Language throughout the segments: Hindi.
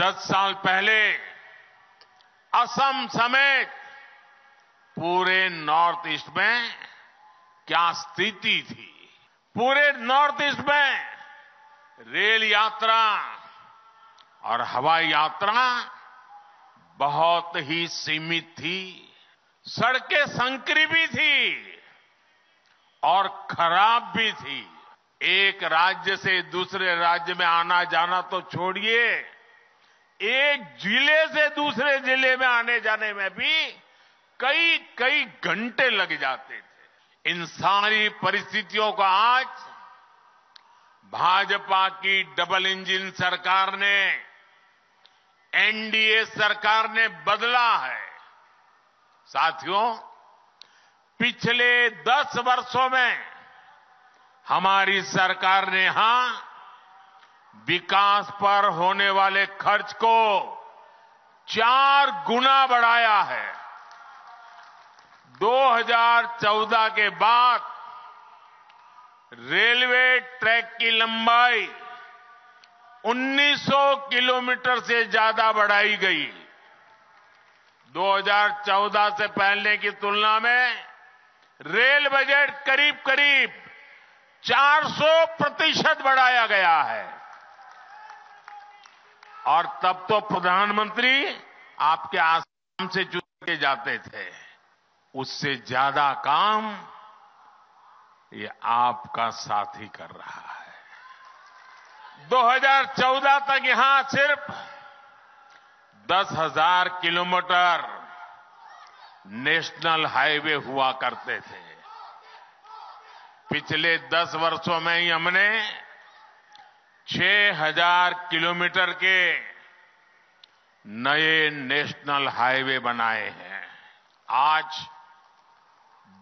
दस साल पहले असम समेत पूरे नॉर्थ ईस्ट में क्या स्थिति थी? पूरे नॉर्थ ईस्ट में रेल यात्रा और हवाई यात्रा बहुत ही सीमित थी। सड़कें संकरी भी थी और खराब भी थी। एक राज्य से दूसरे राज्य में आना जाना तो छोड़िए। एक ज़िले से दूसरे ज़िले में आने जाने में भी कई कई घंटे लग जाते थे। इन सारी परिस्थितियों को आज भाजपा की डबल इंजन सरकार ने, एनडीए सरकार ने बदला है। साथियों, पिछले दस वर्षों में हमारी सरकार ने यहाँ विकास पर होने वाले खर्च को चार गुना बढ़ाया है। 2014 के बाद रेलवे ट्रैक की लंबाई 1900 किलोमीटर से ज़्यादा बढ़ाई गई। 2014 से पहले की तुलना में रेल बजट करीब करीब 400 प्रतिशत बढ़ाया गया है। और तब तो प्रधानमंत्री आपके आसाम से चुन के जाते थे। उससे ज़्यादा काम ये आपका साथी कर रहा है। 2014 तक यहाँ सिर्फ़ दस हज़ार किलोमीटर नेशनल हाईवे हुआ करते थे। पिछले दस वर्षों में ही हमने छह हज़ार किलोमीटर के नए नेशनल हाईवे बनाए हैं। आज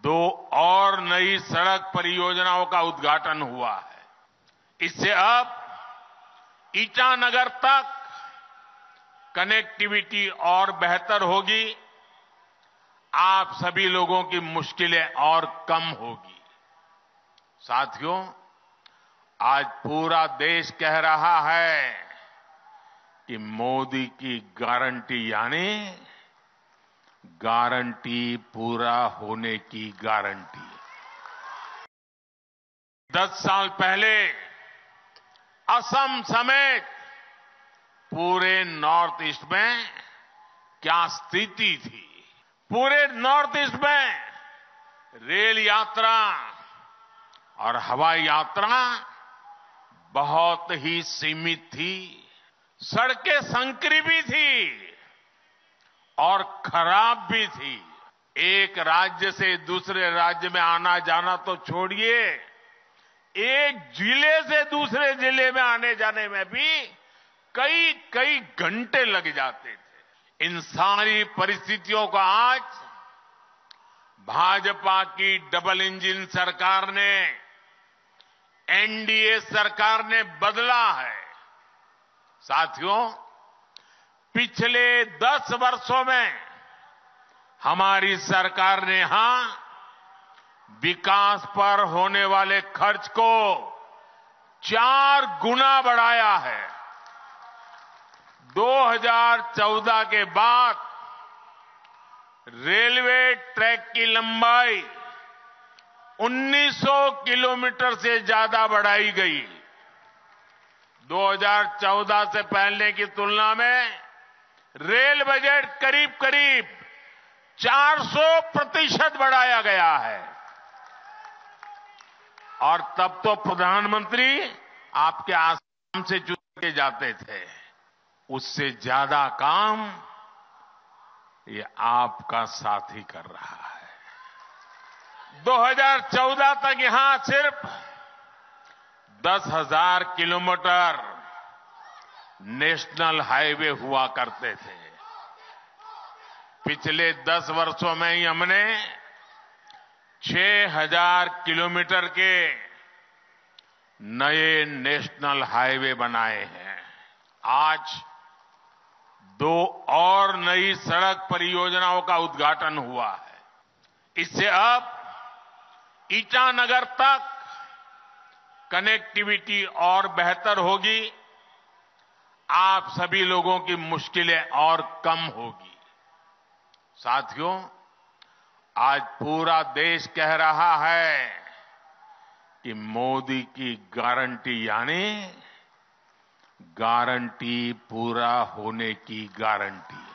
दो और नई सड़क परियोजनाओं का उद्घाटन हुआ है। इससे अब ईटानगर तक कनेक्टिविटी और बेहतर होगी। आप सभी लोगों की मुश्किलें और कम होगी। साथियों आज पूरा देश कह रहा है कि मोदी की गारंटी, यानी गारंटी पूरा होने की गारंटी। दस साल पहले असम समेत पूरे नॉर्थ ईस्ट में क्या स्थिति थी? पूरे नॉर्थ ईस्ट में रेल यात्रा और हवाई यात्रा बहुत ही सीमित थी, सड़कें संकरी भी थी और खराब भी थी। एक राज्य से दूसरे राज्य में आना जाना तो छोड़िए, एक ज़िले से दूसरे ज़िले में आने जाने में भी कई कई घंटे लग जाते थे। इन सारी परिस्थितियों को आज भाजपा की डबल इंजन सरकार ने एनडीए सरकार ने बदला है। साथियों, पिछले दस वर्षों में हमारी सरकार ने यहाँ विकास पर होने वाले खर्च को चार गुना बढ़ाया है। 2014 के बाद रेलवे ट्रैक की लंबाई 1900 किलोमीटर से ज़्यादा बढ़ाई गई। 2014 से पहले की तुलना में रेल बजट करीब करीब 400 प्रतिशत बढ़ाया गया है। और तब तो प्रधानमंत्री आपके आसाम से चुन के जाते थे। उससे ज़्यादा काम ये आपका साथी कर रहा है। 2014 तक यहाँ सिर्फ़ दस हज़ार किलोमीटर नेशनल हाईवे हुआ करते थे। पिछले दस वर्षों में ही हमने छह हज़ार किलोमीटर के नए नेशनल हाईवे बनाए हैं। आज दो और नई सड़क परियोजनाओं का उद्घाटन हुआ है। इससे अब ईटानगर तक कनेक्टिविटी और बेहतर होगी। आप सभी लोगों की मुश्किलें और कम होगी। साथियों, आज पूरा देश कह रहा है कि मोदी की गारंटी, यानी गारंटी पूरा होने की गारंटी।